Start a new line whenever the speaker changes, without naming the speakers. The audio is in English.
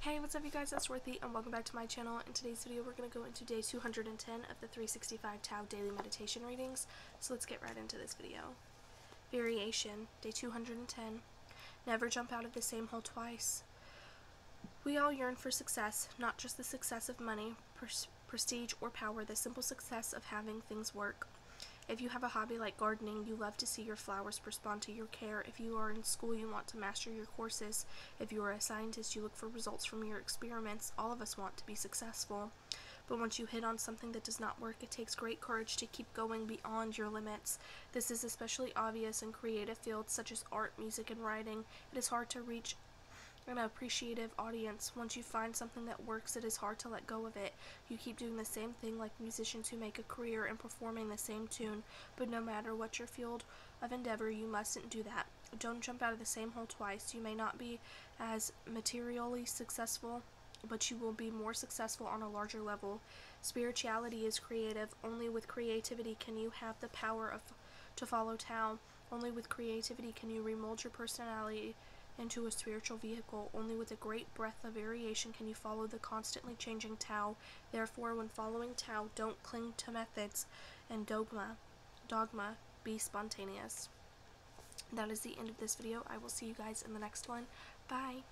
Hey, what's up you guys, it's Worthy, and welcome back to my channel. In today's video, we're going to go into day 210 of the 365 Tao Daily Meditation Readings, so let's get right into this video. Variation, day 210. Never jump out of the same hole twice. We all yearn for success, not just the success of money, pres prestige, or power, the simple success of having things work. If you have a hobby like gardening, you love to see your flowers respond to your care. If you are in school, you want to master your courses. If you are a scientist, you look for results from your experiments. All of us want to be successful. But once you hit on something that does not work, it takes great courage to keep going beyond your limits. This is especially obvious in creative fields such as art, music, and writing. It is hard to reach an appreciative audience. Once you find something that works, it is hard to let go of it. You keep doing the same thing like musicians who make a career in performing the same tune, but no matter what your field of endeavor, you mustn't do that. Don't jump out of the same hole twice. You may not be as materially successful, but you will be more successful on a larger level. Spirituality is creative. Only with creativity can you have the power of to follow Tao. Only with creativity can you remold your personality into a spiritual vehicle. Only with a great breadth of variation can you follow the constantly changing Tao. Therefore, when following Tao, don't cling to methods and dogma. Dogma, be spontaneous. That is the end of this video. I will see you guys in the next one. Bye.